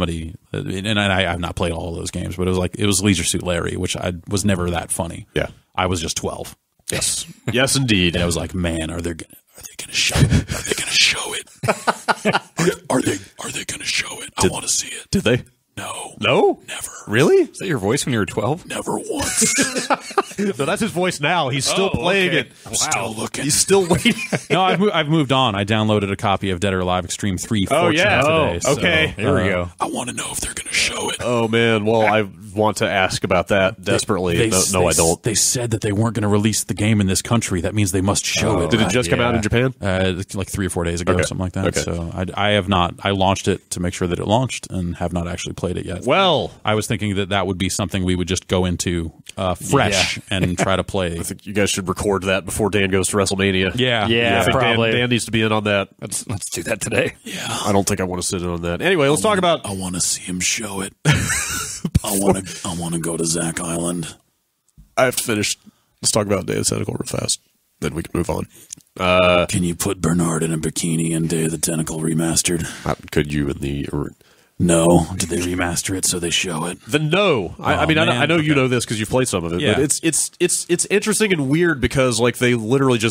comedy, and I, I have not played all those games, but it was like it was Leisure Suit Larry, which I was never that funny. Yeah. I was just twelve. Yes. yes, indeed. And I was like, man, are they gonna are they gonna show it? Are they gonna show it? are, are they are they gonna show it? I want to see it. Did they? No, No. never, Really? Is that your voice when you were 12? never once. So that's his voice now. He's still Oh, playing okay. it. I'm still looking. He's still waiting. no, I've, mo- I've moved on. I downloaded a copy of Dead or Alive Extreme Three. Oh, yeah. today, Oh, so, okay. Here we uh, go. I want to know if they're going to show it. oh man. Well, I want to ask about that desperately. They- no, no they- I don't. They said that they weren't going to release the game in this country. That means they must show it. Did it just come out in Japan? Uh, like three or four days ago, Okay. something like that. Okay. So I, I have not. I launched it to make sure that it launched, and have not actually played it yet. Well, I was thinking that that would be something we would just go into uh, fresh and try to play. I think you guys should record that before Dan goes to WrestleMania. yeah, Yeah. I think Dan, Probably. Dan needs to be in on that. Let's let's do that today. Yeah, I don't think I want to sit in on that. Anyway, let's talk about. I want to see him show it. I want to. I want to go to Zack Island. I've to finish. Let's talk about Day of the Tentacle real fast. Then we can move on. Uh, Can you put Bernard in a bikini in Day of the Tentacle remastered? could you in the No. Did they remaster it so they show it? The no, I, I Oh, mean, I know. I know you know this because you've played some of it, Yeah. but it's it's it's it's interesting and weird because like they literally just